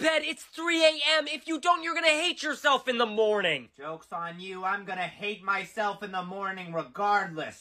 Bed. It's 3 a.m. If you don't, you're gonna hate yourself in the morning. Joke's on you, I'm gonna hate myself in the morning regardless.